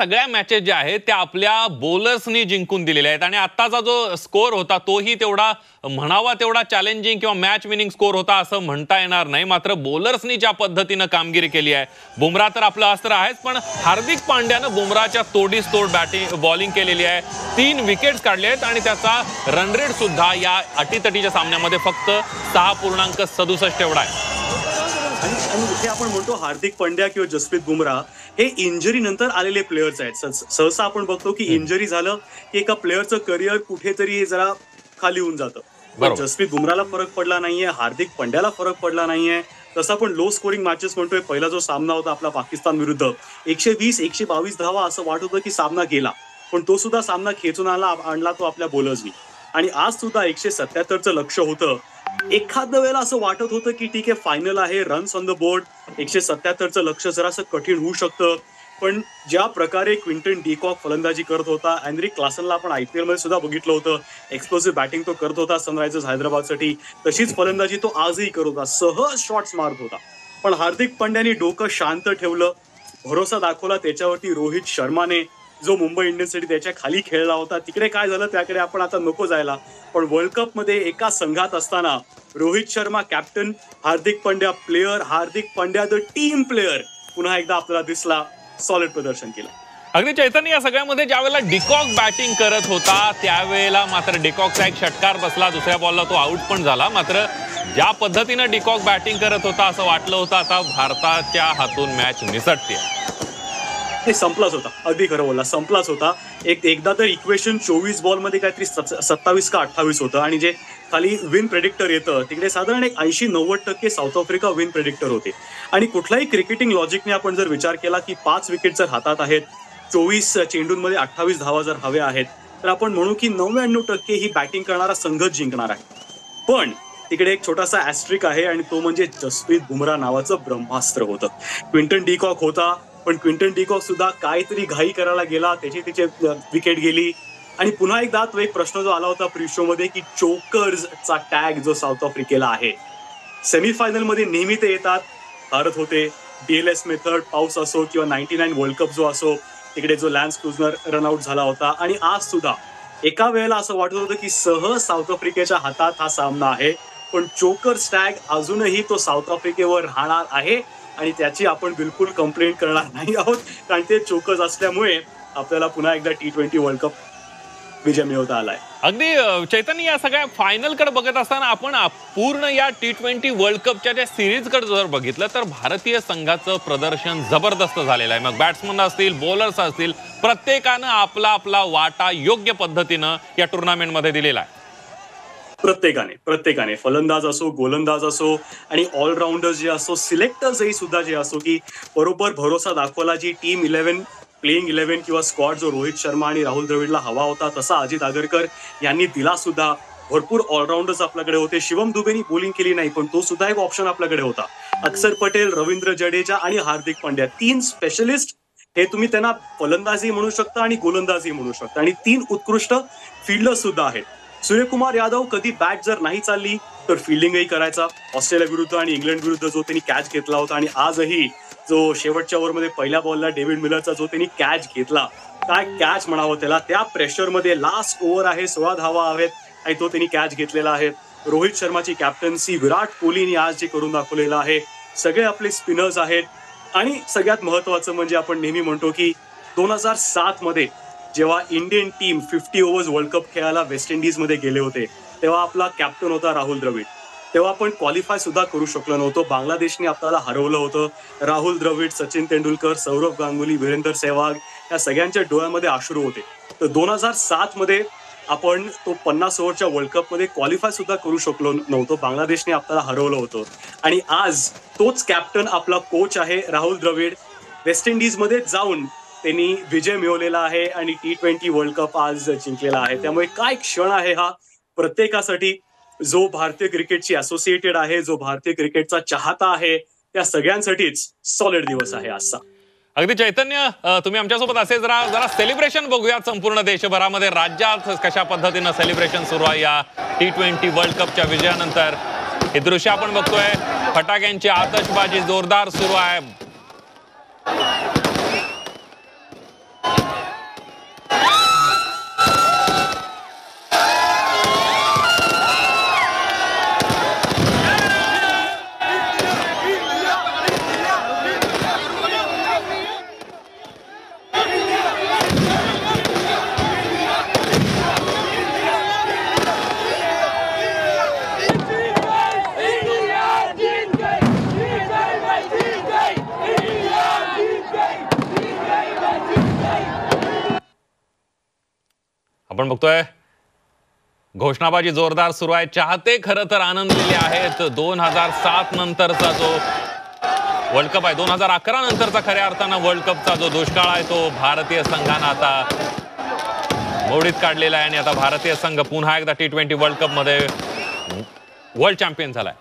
सगळ्या मॅचेस ज्या आहेत त्या आपल्या बॉलर्सनी जिंकून दिलेल्या आहेत. आणि आत्ताचा जो स्कोअर होता तोही तेवढा म्हणावा तेवढा चॅलेंजिंग किंवा मॅच विनिंग स्कोअर होता असं म्हणता येणार नाही. मात्र बॉलर्सनी ज्या पद्धतीनं कामगिरी केली आहे बुमरा तर आपलं अस्त्र आहेच पण हार्दिक पांड्यानं बुमराच्या तोडीस तोड बॅटिंग बॉलिंग केलेली आहे. तीन विकेट्स काढले आहेत आणि त्याचा रन रेट सुद्धा या अटीतटीच्या सामन्यामध्ये फक्त सहा पूर्णांक सदुसष्ट एवढा आहे. आणि इथे आपण म्हणतो हार्दिक पंड्या किंवा जसप्रीत बुमराह हे इंजरी नंतर आलेले प्लेयर्स आहेत. सहसा आपण बघतो की इंजरी झालं की एका प्लेअरचं करिअर कुठेतरी जरा खाली होऊन जातं. जसप्रीत बुमराला फरक पडला नाहीये हार्दिक पंड्याला फरक पडला नाहीये तसं आपण लो स्कोरिंग मॅचेस म्हणतोय पहिला जो सामना होता आपला पाकिस्तान विरुद्ध. एकशे वीस एकशे बावीस धावा असं वाटत होतं की सामना गेला. पण तो सुद्धा सामना खेचून आला आणला तो आपल्या बॉलर्सनी आणि आज सुद्धा एकशे सत्याहत्तरचं लक्ष होतं एखाद्या वेळेला असं वाटत होतं की ठीक आहे फायनल आहे रन्स ऑन द बोर्ड एकशे सत्याहत्तरचं लक्ष जरासं कठीण होऊ शकतं. पण ज्या प्रकारे क्विंटन डीकॉक फलंदाजी करत होता अँड्रिक क्लासनला आपण आय पी एलमध्ये सुद्धा बघितलं होतं. एक्सप्लोसिव्ह बॅटिंग तो करत होता सनरायझर्स हैदराबादसाठी. तशीच फलंदाजी तो आजही करत होता. सहज शॉट्स मारत होता. पण हार्दिक पंड्यानी डोकं शांत ठेवलं. भरोसा दाखवला त्याच्यावरती रोहित शर्माने. जो मुंबई इंडियन्ससाठी त्याच्याखाली खेळला होता. तिकडे काय झालं? त्याकडे आपण आता नको जायला. पण वर्ल्ड कपमध्ये एका संघात असताना Rohit Sharma captain Hardik Pandya player Hardik Pandya the team player पुन्हा एकदा आपल्याला दिसला सॉलिड प्रदर्शन केलं. अगदी चैतन्य या सगळ्यामध्ये ज्यावेळेला डिकॉक बॅटिंग करत होता त्यावेळेला मात्र डिकॉकचा एक षटकार बसला दुसऱ्या बॉलला तो आउट पण झाला. मात्र ज्या पद्धतीनं डिकॉक बॅटिंग करत होता असं वाटलं होतं आता भारताच्या हातून मॅच निसटते. हे संपलाच होता. अगदी खरं बोलला संपलाच होता. एक एकदा तर इक्वेशन चोवीस बॉलमध्ये काहीतरी सत- सत्तावीस का अठ्ठावीस होतं आणि जे खाली विन प्रेडिक्टर येतं तिकडे साधारण एक ऐंशी नव्वद टक्के साऊथ आफ्रिका विन प्रेडिक्टर होते. आणि कुठल्याही क्रिकेटिंग लॉजिकने आपण जर विचार केला की पाच विकेट जर हातात आहेत चोवीस चेंडूंमध्ये अठ्ठावीस धावा जर हव्या आहेत तर आपण म्हणू की नव्याण्णव टक्के ही बॅटिंग करणारा संघ जिंकणार आहे. पण तिकडे एक छोटासा ऍस्ट्रिक आहे आणि तो म्हणजे जसप्रीत बुमराह नावाचं ब्रह्मास्त्र होतं. क्विंटन डीकॉक होता पण क्विंटन डीकॉक सुद्धा काहीतरी घाई करायला गेला त्याची तिचे विकेट गेली. आणि पुन्हा एकदा तो एक प्रश्न जो आला होता प्री शो मध्ये की चोकर्सचा टॅग जो साऊथ आफ्रिकेला आहे. सेमीफायनलमध्ये नेहमी ते येतात. भारत होते. डीएलएस मेथड पाऊस असो किंवा नाईन्टी नाईन वर्ल्ड कप जो असो तिकडे जो लॅन्स क्रुझनर रनआउट झाला होता. आणि आज सुद्धा एका वेळेला असं वाटत होतं की सहज साऊथ आफ्रिकेच्या हातात हा सामना आहे. पण चोकर स्टॅग अजूनही तो साऊथ आफ्रिकेवर राहणार आहे. आणि त्याची आपण बिलकुल कंप्लेंट करणार नाही आहोत. कारण ते चोकस असल्यामुळे आपल्याला पुन्हा एकदा टी ट्वेंटी वर्ल्ड कप विजय मिळवता आलाय. अगदी चैतन्य या सगळ्या फायनलकडे बघत असताना आपण पूर्ण या टी ट्वेंटी वर्ल्ड कपच्या ज्या सिरीजकडे जर बघितलं तर भारतीय संघाचं प्रदर्शन जबरदस्त झालेलं आहे. मग बॅट्समन असतील बॉलर्स असतील प्रत्येकानं आपला आपला वाटा योग्य पद्धतीनं या टुर्नामेंटमध्ये दिलेला आहे. प्रत्येकाने प्रत्येकाने. फलंदाज असो गोलंदाज असो आणि ऑलराऊंडर जे असो सिलेक्टर्सही सुद्धा जे असो की बरोबर भरोसा दाखवला जी टीम इलेव्हन प्लेइंग इलेव्हन किंवा स्क्वॉड जो रोहित शर्मा आणि राहुल द्रविडला हवा होता तसा अजित आगरकर यांनी दिला सुद्धा. भरपूर ऑलराऊंडर्स आपल्याकडे होते. शिवम दुबेनी बॉलिंग केली नाही पण तो सुद्धा एक ऑप्शन आपल्याकडे होता. अक्षर पटेल रवींद्र जडेजा आणि हार्दिक पांड्या तीन स्पेशलिस्ट हे तुम्ही त्यांना फलंदाजी म्हणू शकता आणि गोलंदाजी म्हणू शकता. आणि तीन उत्कृष्ट फिल्डर सुद्धा आहेत. सूर्यकुमार यादव कधी बॅट जर नाही चालली तर फिल्डिंगही करायचा. ऑस्ट्रेलिया विरुद्ध आणि इंग्लंड विरुद्ध जो त्यांनी कॅच घेतला होता आणि आजही जो शेवटच्या ओव्हरमध्ये पहिल्या बॉलला डेव्हिड मिलरचा जो त्यांनी कॅच घेतला काय कॅच म्हणावं त्याला? त्या प्रेशरमध्ये लास्ट ओव्हर आहे सोळा धावा आहेत आणि तो त्यांनी कॅच घेतलेला आहे. रोहित शर्माची कॅप्टन्सी विराट कोहलीने आज जे करून दाखवलेलं आहे सगळे आपले स्पिनर्स आहेत. आणि सगळ्यात महत्वाचं म्हणजे आपण नेहमी म्हणतो की दोन हजार सात मध्ये जेव्हा Indian team fifty overs world cup खेळायला वेस्ट इंडिजमध्ये गेले होते तेव्हा आपला कॅप्टन होता राहुल द्रविड. तेव्हा आपण क्वालिफाय सुद्धा करू शकलो नव्हतो. बांगलादेशने आपल्याला हरवलं होतं. राहुल द्रविड सचिन तेंडुलकर सौरभ गांगुली वीरेंद्र सेहवाग या सगळ्यांच्या डोळ्यामध्ये अश्रू होते. तर दोन हजार सातमध्ये आपण तो पन्नास ओव्हरच्या वर्ल्ड कपमध्ये क्वालिफाय सुद्धा करू शकलो नव्हतो. बांगलादेशने आपल्याला हरवलं होतं. आणि आज तोच कॅप्टन आपला कोच आहे राहुल द्रविड. वेस्ट इंडिजमध्ये जाऊन त्यांनी विजय मिळवलेला आहे आणि टी ट्वेंटी वर्ल्ड कप आज जिंकलेला आहे. त्यामुळे काय क्षण आहे हा प्रत्येकासाठी. जो भारतीय क्रिकेटशी असोसिएटेड आहे जो भारतीय क्रिकेटचा चाहता आहे त्या सगळ्यांसाठीच सॉलिड दिवस आहे आजचा. अगदी चैतन्य तुम्ही आमच्यासोबत असे जरा जरा सेलिब्रेशन बघूयात संपूर्ण देशभरामध्ये. राज्यात कशा पद्धतीनं सेलिब्रेशन सुरू आहे या टी ट्वेंटी वर्ल्ड कपच्या विजयानंतर? हे दृश्य आपण बघतोय. फटाक्यांची आतषबाजी जोरदार सुरू आहे. आपण बघतोय घोषणाबाजी जोरदार सुरू आहे. चाहते खरं तर आनंदलेले आहेत. दोन हजार सात नंतरचा जो वर्ल्ड कप आहे दोन हजार अकरा नंतरचा खऱ्या अर्थानं वर्ल्ड कपचा जो दुष्काळ आहे तो भारतीय संघानं आता मोडीत काढलेला आहे. आणि आता भारतीय संघ पुन्हा एकदा टी ट्वेंटी वर्ल्ड कपमध्ये वर्ल्ड चॅम्पियन झालाय.